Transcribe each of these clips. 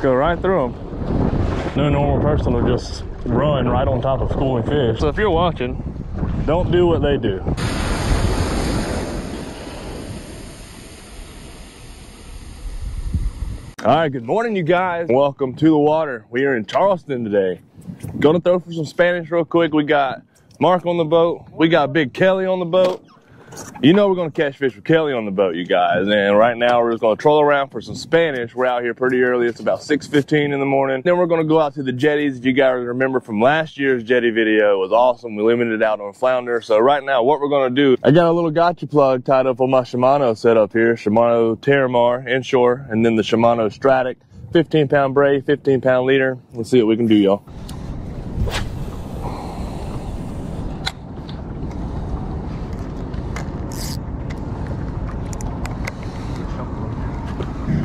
Just go right through them. No normal person would just run right on top of schooling fish. So if you're watching, don't do what they do. All right, good morning, you guys. Welcome to the water. We are in Charleston today. Gonna throw for some Spanish real quick. We got Mark on the boat. We got Big Kelly on the boat. You know we're gonna catch fish with Kelly on the boat, you guys. And right now we're just gonna troll around for some Spanish. We're out here pretty early. It's about 6.15 in the morning. Then we're gonna go out to the jetties. If you guys remember from last year's jetty video, it was awesome. We limited out on flounder. So right now what we're gonna do, I got a little gotcha plug tied up on my Shimano setup here. Shimano Terramar inshore, and then the Shimano Stratic. 15 pound braid, 15 pound leader. Let's see what we can do, y'all.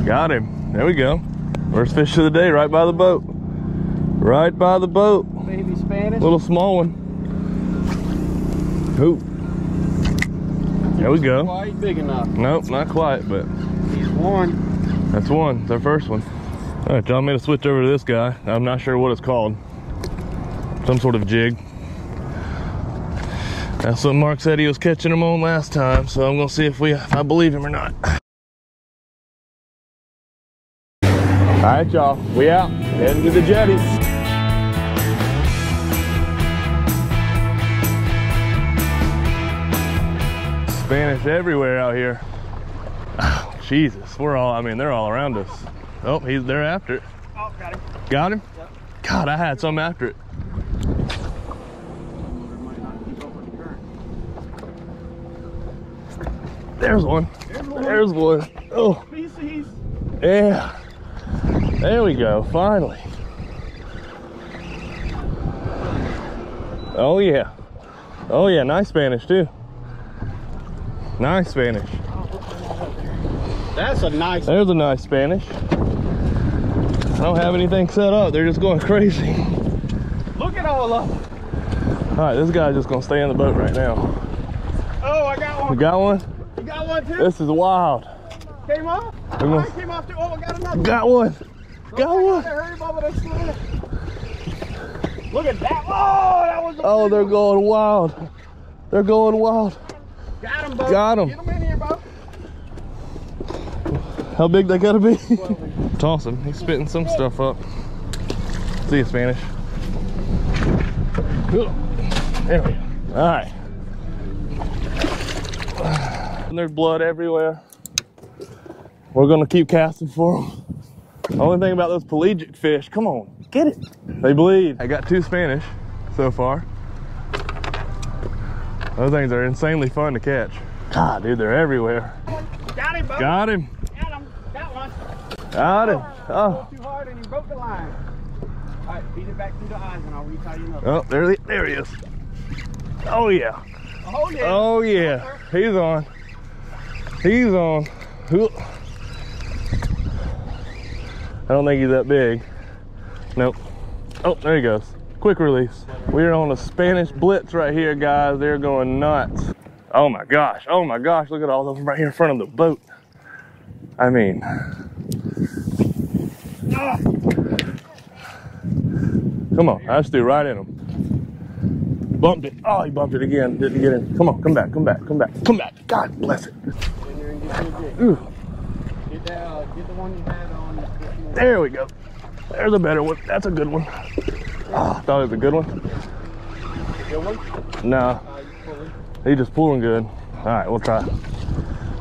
Got him. There we go. First fish of the day, right by the boat. Right by the boat. Baby Spanish. Little small one. Ooh. There we go. Quite big enough. Nope, not quite, but He's one. that's one. It's our first one. All right, John made a switch over to this guy. I'm not sure what it's called. Some sort of jig. That's what Mark said he was catching them on last time, so I'm gonna see if we if I believe him or not. Right, y'all, we out, heading to the jetty. Spanish everywhere out here. Oh, Jesus, we're all, I mean, they're all around us. Oh, he's, they're after it. Oh, got him. Got him? Yep. God, I had some after it. There's one. There's one. Oh, Species. yeah. There we go, finally. Oh, yeah. Oh, yeah, nice Spanish, too. Nice Spanish. That's a nice. There's a nice Spanish. I don't have anything set up. They're just going crazy. Look at all of them. All right, this guy's just gonna stay in the boat right now. Oh, I got one. got one? You got one too? This is wild. Came off? Mine came off too. Oh, got another. Got one. Got one. Hurry, Bubba. Look at that. Oh, that was Oh, they're one. going wild. They're going wild. Got him, Bubba. Got 'em. Get him in here, Bubba. How big they gotta be? Toss him. He's spitting some stuff up. See you, Spanish. There we go. All right. And there's blood everywhere. We're gonna keep casting for them. The only thing about those pelagic fish, come on, get it. They bleed. I got two Spanish so far. Those things are insanely fun to catch. God, dude, they're everywhere. Got him, Bubba. Got him. Got him. Got one. Got him. Oh. Oh, Too hard and he broke the line. All right, feed it back through the eyes and I'll retie you another. oh, there, he- there he is. Oh yeah. Oh, yeah. Oh yeah. He's on. He's on. I don't think he's that big. Nope. Oh, there he goes. Quick release. We're on a Spanish blitz right here, guys. They're going nuts. Oh my gosh. Oh my gosh. Look at all of them right here in front of the boat. I mean, come on. I just threw right in him. Bumped it. Oh, he bumped it again. Didn't get in. Come on. Come back. Come back. Come back. Come back. God bless it. In there and get your. Ooh. Get that, uh, get the one you had on. There we go. There's a better one. That's a good one. Oh, thought it was a good one. Good one? No, Uh, you fully. he just pulling good. All right, we'll try.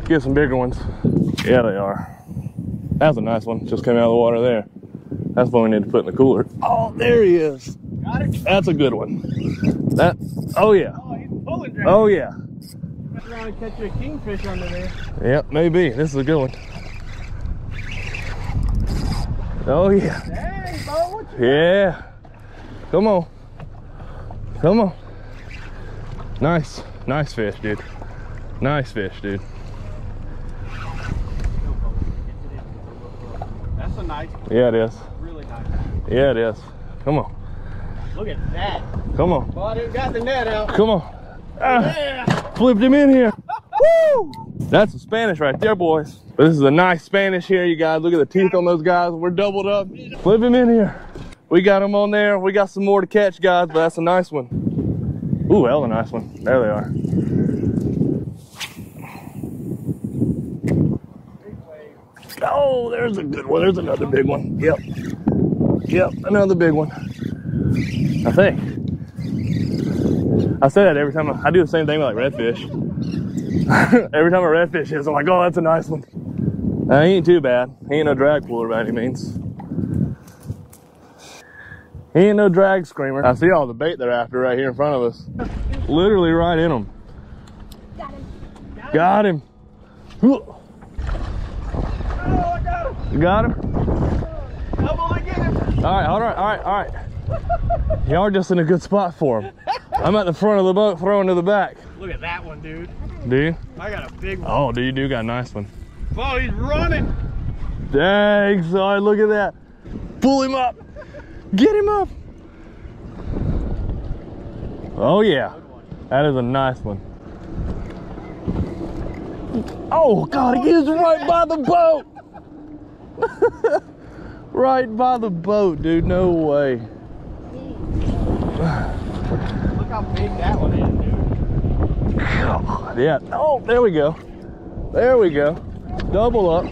Get some bigger ones. Yeah, they are. That's a nice one. Just came out of the water there. That's one we need to put in the cooler. Oh, there he is. Got it? That's a good one. That. Oh yeah. Oh, he's pulling. Oh yeah. Mess around and catch a kingfish under there. Yep, maybe. This is a good one. Oh yeah. Dang, bro, what you Yeah. Come on. Come on. Nice. Nice fish, dude. Nice fish, dude. That's a nice, Yeah, it is. really nice. Yeah, it is. Come on. Look at that. Come on. I didn't got the net out. Come on. Ah, Yeah. flipped him in here. Woo! That's some Spanish right there, boys. But this is a nice Spanish here, you guys. Look at the teeth on those guys. We're doubled up. Flip him in here. We got them on there. We got some more to catch, guys, but that's a nice one. Ooh, hell, a nice one. There they are. Oh, there's a good one. There's another big one. Yep. Yep, another big one. I think. I say that every time. I, I do the same thing with like redfish. every time a redfish is, I'm like, oh, that's a nice one. That ain't too bad. He ain't no drag puller by any means. He ain't no drag screamer. I see all the bait they're after right here in front of us. Literally right in them. Got him. Got him. Oh, got him. You got him? All right, all right, all right, all right. Y'all are just in a good spot for him. I'm at the front of the boat throwing to the back. Look at that one, dude. Do you? I got a big one. Oh, do you do got a nice one. Oh, he's running. Dang, son, look at that. Pull him up. Get him up. Oh, yeah. That is a nice one. Oh, God, he is right by the boat. right by the boat, dude. No way. How big that one is, dude. God, yeah. Oh, there we go. There we go. Double up.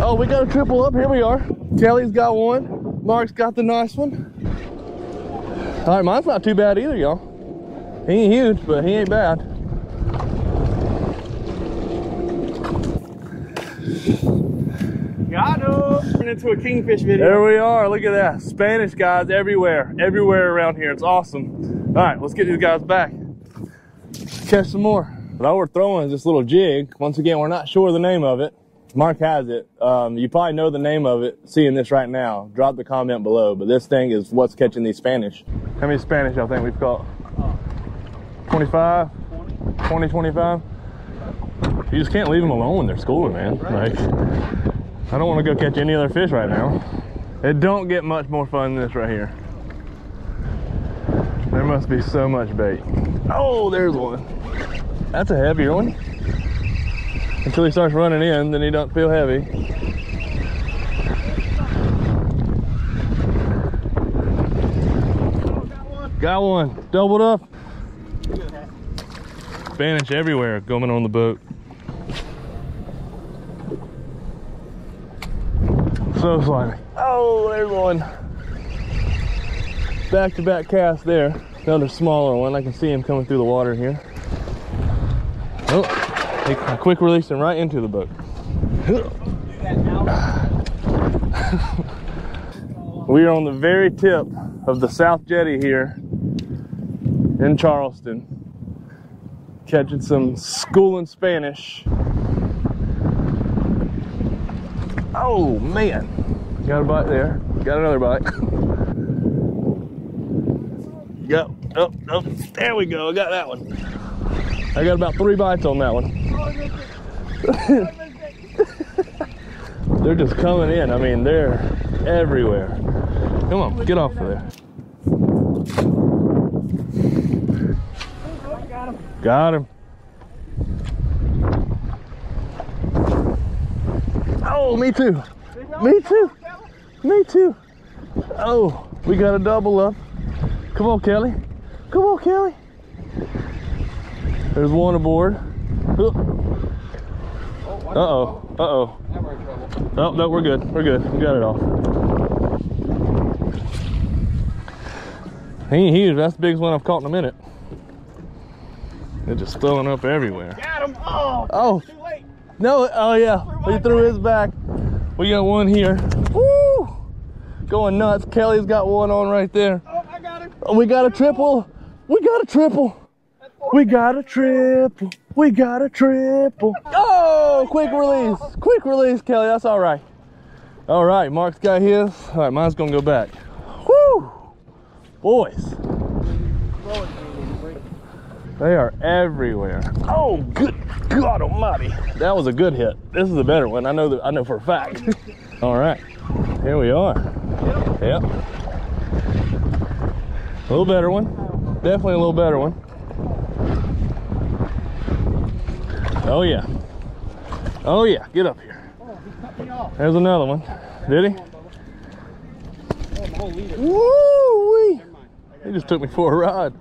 Oh, we got a triple up. Here we are. Kelly's got one. Mark's got the nice one. All right, mine's not too bad either, y'all. He ain't huge, but he ain't bad. Got him. Turn into a kingfish video. There we are. Look at that. Spanish guys everywhere. Everywhere around here. It's awesome. All right, let's get these guys back. Catch some more. But all we're throwing is this little jig. Once again, we're not sure the name of it. Mark has it. Um, you probably know the name of it seeing this right now. Drop the comment below. But this thing is what's catching these Spanish. How many Spanish y'all think we've caught? 25? 20, 25? You just can't leave them alone when they're schooling, man. Like, I don't want to go catch any other fish right now. It don't get much more fun than this right here. There must be so much bait. Oh, there's one. That's a heavier one. Until he starts running in, then he don't feel heavy. Got one. Doubled up. Spanish everywhere going on the boat. So slimy. Oh, there's one. Back to back cast there. Another smaller one. I can see him coming through the water here. Oh, he quick release him right into the boat. we are on the very tip of the South Jetty here in Charleston, catching some schooling Spanish. Oh man, got a bite there. Got another bite. yep, up, up. There we go. I got that one. I got about three bites on that one. they're just coming in. I mean, they're everywhere. Come on, get off of there. Got him. Oh, me too. Me too. Me too. Oh, we got a double up. Come on, Kelly. Come on, Kelly. There's one aboard. Uh oh. Uh oh. Oh, no, we're good. We're good. We got it off. He ain't huge. That's the biggest one I've caught in a minute. They're just throwing up everywhere. Got him. Oh, Oh, too late. no. Oh, yeah. He threw his back. We got one here. Woo! Going nuts. Kelly's got one on right there. Oh, I got him. Oh, we got a triple. We got a triple. We got a triple. We got a triple. Oh, quick release. Quick release, Kelly. That's all right. All right, Mark's got his. All right, mine's going to go back. Woo! Boys. They are everywhere. Oh, good God Almighty! That was a good hit. This is a better one. I know that. I know for a fact. All right, here we are. Yep. A little better one. Definitely a little better one. Oh yeah. Oh yeah, get up here. There's another one. Did he? Woo! He just took me for a ride.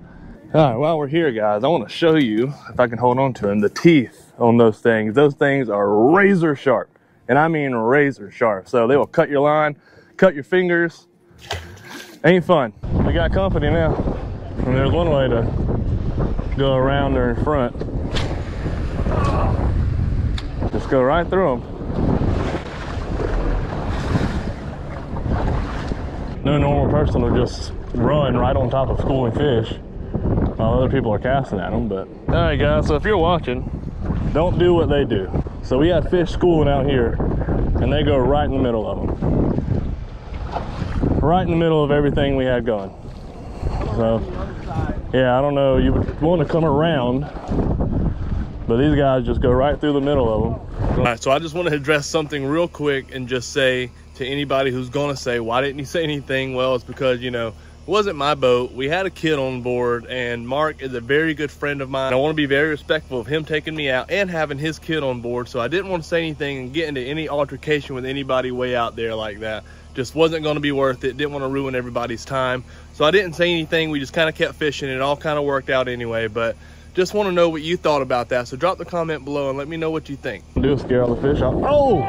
All right, while we're here, guys, I want to show you, if I can hold on to them, the teeth on those things. Those things are razor sharp, and I mean razor sharp. So they will cut your line, cut your fingers. Ain't fun. We got company now. And there's one way to go around there in front. Just go right through them. No normal person will just run right on top of schooling fish while other people are casting at them. But all right, guys. So if you're watching, don't do what they do. So we had fish schooling out here, and they go right in the middle of them, right in the middle of everything we had going. So yeah, I don't know. You would want to come around, but these guys just go right through the middle of them. All right, so I just want to address something real quick and just say to anybody who's going to say, why didn't you say anything? Well, it's because, you know, wasn't my boat. We had a kid on board, and Mark is a very good friend of mine. I want to be very respectful of him taking me out and having his kid on board. So I didn't want to say anything and get into any altercation with anybody way out there like that. Just wasn't going to be worth it. Didn't want to ruin everybody's time. So I didn't say anything. We just kind of kept fishing. It all kind of worked out anyway. But just want to know what you thought about that. So drop the comment below and let me know what you think. Do a scare all the fish off. Oh,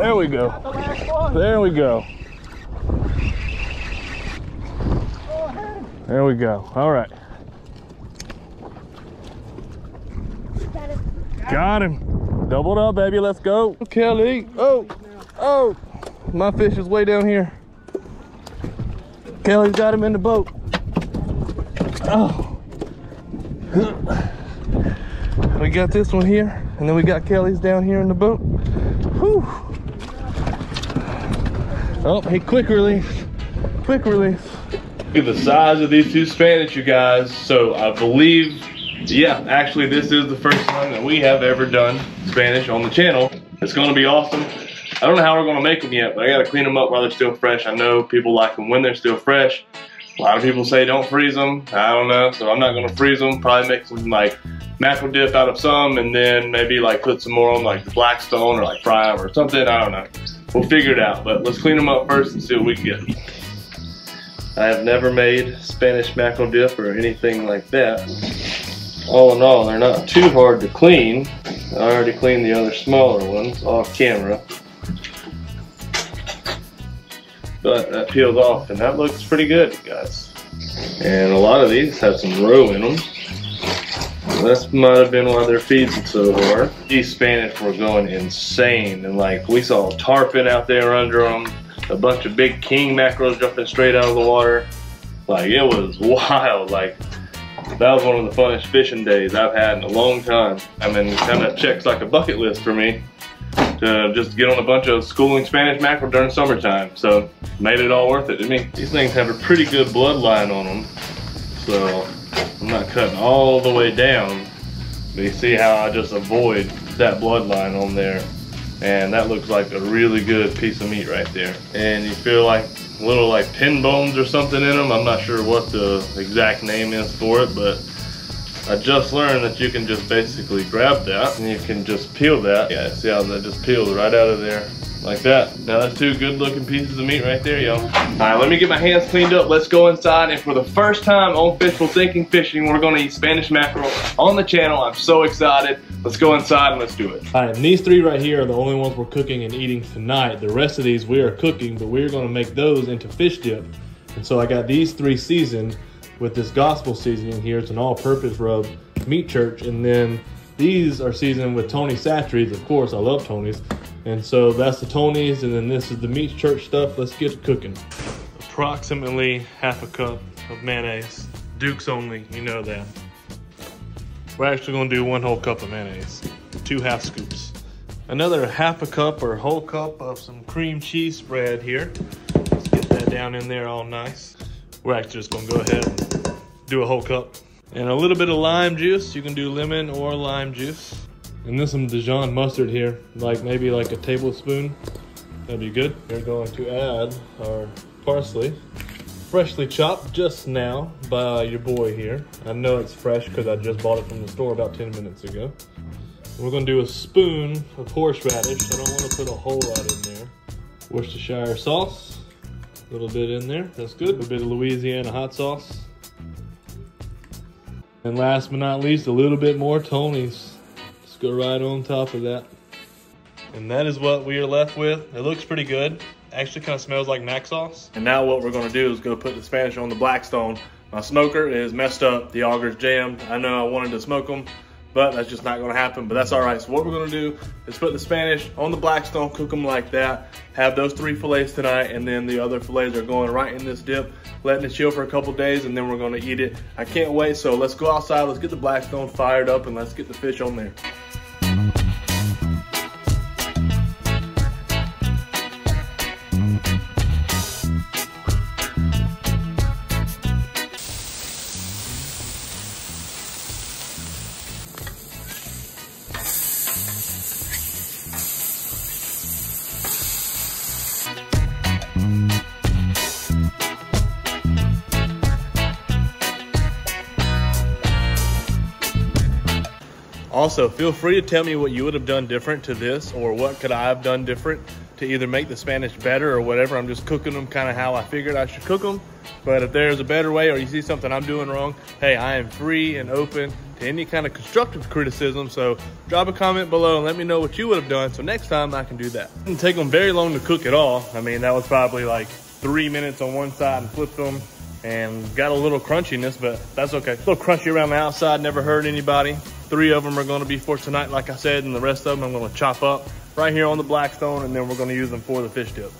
there we go. There we go. There we go. All right. Got him. Doubled up, baby. Let's go. Kelly. Oh, oh. My fish is way down here. Kelly's got him in the boat. Oh. We got this one here, and then we got Kelly's down here in the boat. Whew. Oh, hey, quick release. Quick release. Look at the size of these two Spanish, you guys. So I believe, yeah, actually this is the first time that we have ever done Spanish on the channel. It's gonna be awesome. I don't know how we're gonna make them yet, but I gotta clean them up while they're still fresh. I know people like them when they're still fresh. A lot of people say don't freeze them. I don't know, so I'm not gonna freeze them. Probably make some like mackerel dip out of some and then maybe like put some more on like the Blackstone or like fry them or something. I don't know. We'll figure it out, but let's clean them up first and see what we can get. I have never made Spanish mackerel dip or anything like that. All in all, they're not too hard to clean. I already cleaned the other smaller ones off camera. But that peels off and that looks pretty good, guys. And a lot of these have some roe in them. This might have been why they're feeding so hard. These Spanish were going insane, and like we saw tarpon out there under them, a bunch of big king mackerels jumping straight out of the water. Like it was wild. Like that was one of the funnest fishing days I've had in a long time. I mean, kind of checks like a bucket list for me to just get on a bunch of schooling Spanish mackerel during summertime. So made it all worth it to me. These things have a pretty good bloodline on them. So I'm not cutting all the way down. But you see how I just avoid that bloodline on there. And that looks like a really good piece of meat right there. And you feel like little like pin bones or something in them. I'm not sure what the exact name is for it, but I just learned that you can just basically grab that and you can just peel that. Yeah, see how that just peels right out of there like that. Now that's two good looking pieces of meat right there, y'all. All right, let me get my hands cleaned up. Let's go inside. And for the first time on Fishful Thinking Fishing, we're gonna eat Spanish mackerel on the channel. I'm so excited. Let's go inside and let's do it. All right, and these three right here are the only ones we're cooking and eating tonight. The rest of these we are cooking, but we're gonna make those into fish dip. And so I got these three seasoned with this gospel seasoning here. It's an all-purpose rub meat church. And then these are seasoned with Tony Chachere's. Of course, I love Tony's. And so that's the Tony's, and then this is the meat church stuff. Let's get cooking. Approximately half a cup of mayonnaise. Duke's only, you know that. We're actually gonna do one whole cup of mayonnaise, two half scoops. Another half a cup or whole cup of some cream cheese spread here. Let's get that down in there all nice. we're actually just gonna go ahead and do a whole cup. And a little bit of lime juice. You can do lemon or lime juice. And then some Dijon mustard here, like maybe like a tablespoon. That'd be good. We're going to add our parsley, freshly chopped just now by your boy here. I know it's fresh because I just bought it from the store about 10 minutes ago. We're gonna do a spoon of horseradish. I don't wanna put a whole lot in there. Worcestershire sauce, a little bit in there, that's good. A bit of Louisiana hot sauce. And last but not least, a little bit more Tony's. Let's go right on top of that. And that is what we are left with. It looks pretty good. Actually kind of smells like mac sauce. And now what we're gonna do is go put the Spanish on the Blackstone. My smoker is messed up, the auger's jammed. I know I wanted to smoke them, but that's just not gonna happen, but that's all right. So what we're gonna do is put the Spanish on the Blackstone, cook them like that, have those three fillets tonight, and then the other fillets are going right in this dip, letting it chill for a couple days, and then we're gonna eat it. I can't wait, so let's go outside, let's get the Blackstone fired up, and let's get the fish on there. Also, feel free to tell me what you would have done different to this or what could I have done different to either make the Spanish better or whatever. I'm just cooking them kind of how I figured I should cook them. But if there's a better way or you see something I'm doing wrong, hey, I am free and open to any kind of constructive criticism. So drop a comment below and let me know what you would have done. So next time I can do that. It didn't take them very long to cook at all. I mean, that was probably like three minutes on one side and flipped them and got a little crunchiness, but that's okay. A little crunchy around the outside, never hurt anybody. Three of them are gonna be for tonight, like I said, and the rest of them I'm gonna chop up right here on the Blackstone, and then we're gonna use them for the fish dip.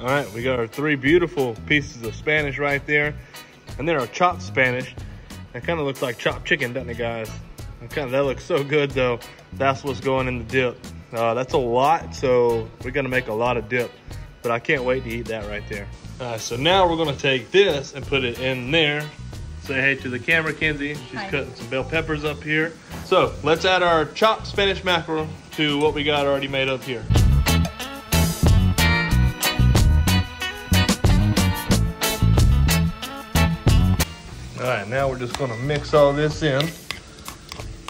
All right, we got our three beautiful pieces of Spanish right there, and then our chopped Spanish. That kind of looks like chopped chicken, doesn't it, guys? Of, that looks so good, though. That's what's going in the dip. Uh, that's a lot, so we're gonna make a lot of dip but I can't wait to eat that right there. So now we're gonna take this and put it in there. Say hey to the camera, Kenzie. She's Hi. cutting some bell peppers up here. So let's add our chopped Spanish mackerel to what we got already made up here. All right, now we're just gonna mix all this in.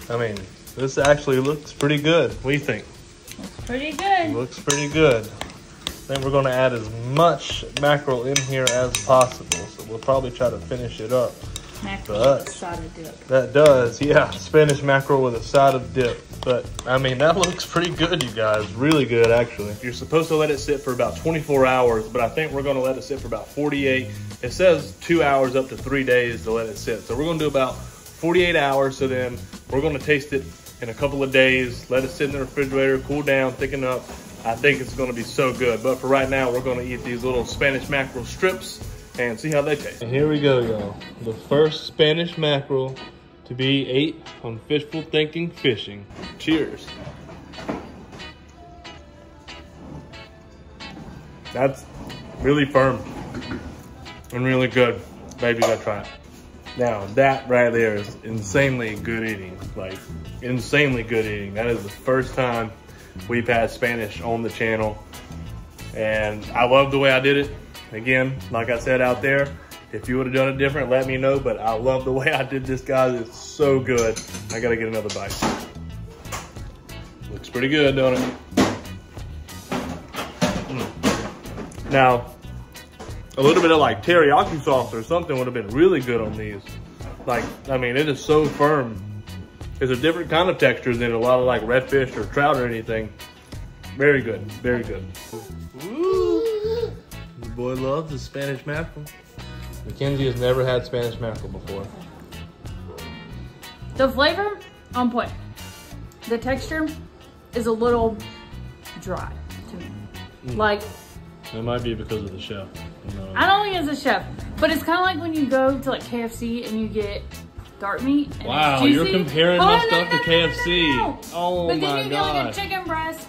I mean, this actually looks pretty good. What do you think? Looks pretty good. Looks pretty good. Then we're gonna add as much mackerel in here as possible. So we'll probably try to finish it up. Mackerel but side of dip. That does, yeah. Spanish mackerel with a side of dip. But I mean, that looks pretty good, you guys. Really good, actually. You're supposed to let it sit for about 24 hours, but I think we're gonna let it sit for about 48. It says two hours up to three days to let it sit. So we're gonna do about 48 hours. So then we're gonna taste it in a couple of days, let it sit in the refrigerator, cool down, thicken up, I think it's gonna be so good. But for right now, we're gonna eat these little Spanish mackerel strips and see how they taste. And here we go, y'all. The first Spanish mackerel to be ate on Fishful Thinking Fishing. Cheers. That's really firm and really good. Baby, go try it. Now, that right there is insanely good eating. Like, insanely good eating. That is the first time we've had Spanish on the channel. And I love the way I did it. Again, like I said out there, if you would have done it different, let me know. But I love the way I did this, guys. It's so good. I gotta get another bite. Looks pretty good, don't it? Mm. Now, a little bit of like teriyaki sauce or something would have been really good on these. Like, I mean, it is so firm it's a different kind of texture than a lot of like redfish or trout or anything. Very good, very good. Ooh. The boy loves the Spanish mackerel. Mackenzie has never had Spanish mackerel before. The flavor, on point. The texture is a little dry to me. Mm. Like, it might be because of the chef. I don't think it's a chef, but it's kind of like when you go to like KFC and you get dark meat. And Wow, it's you're comparing Oh, my no, stuff no, to no, no, KFC. no, no. Oh but my then you go gosh. get chicken breast,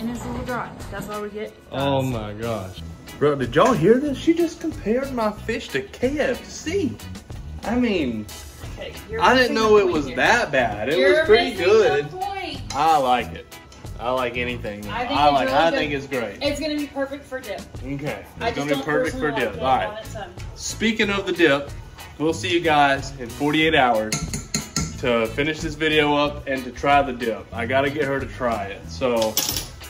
and it's a little dry. That's why we get. Oh my gosh. Bro, did y'all hear this? She just compared my fish to KFC. I mean, Okay, I didn't know it was here. that bad. It You're was pretty good. point. I like it. I like anything. I think I it's like. really I think it's great. It's gonna be perfect for dip. Okay, it's just gonna be perfect for dip. like it All on right. its own. Speaking of the dip, we'll see you guys in 48 hours to finish this video up and to try the dip. I gotta get her to try it. So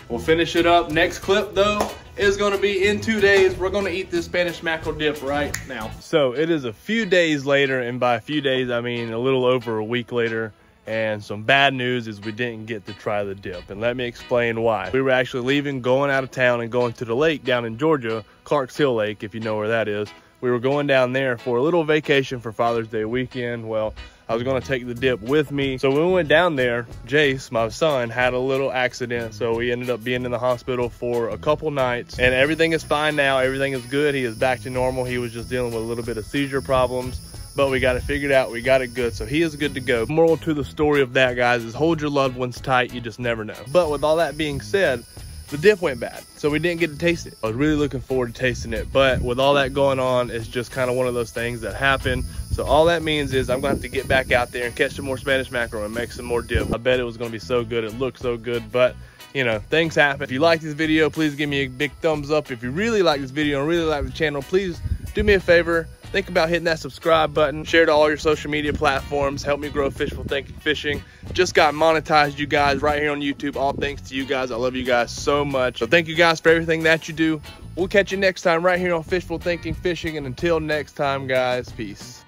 we'll finish it up. Next clip though is gonna be in two days. We're gonna eat this Spanish mackerel dip right now. So it is a few days later, and by a few days I mean a little over a week later. And some bad news is we didn't get to try the dip. And let me explain why. We were actually leaving, going out of town and going to the lake down in Georgia, Clarks Hill Lake, if you know where that is. We were going down there for a little vacation for Father's Day weekend. Well, I was gonna take the dip with me. So when we went down there, Jace, my son, had a little accident. So we ended up being in the hospital for a couple nights and everything is fine now. Everything is good. He is back to normal. He was just dealing with a little bit of seizure problems but we got it figured out. We got it good. So he is good to go. Moral to the story of that, guys, is hold your loved ones tight. You just never know. But with all that being said, the dip went bad. So we didn't get to taste it. I was really looking forward to tasting it. But with all that going on, it's just kind of one of those things that happen. So all that means is I'm to have to get back out there and catch some more Spanish mackerel and make some more dip. I bet it was to be so good. It looked so good. But you know, things happen. If you like this video, please give me a big thumbs up. If you really like this video and really like the channel, please do me a favor. Think about hitting that subscribe button. Share to all your social media platforms. Help me grow Fishful Thinking Fishing. Just got monetized, you guys, right here on YouTube. All thanks to you guys. I love you guys so much. So thank you guys for everything that you do. We'll catch you next time right here on Fishful Thinking Fishing. And until next time, guys, peace.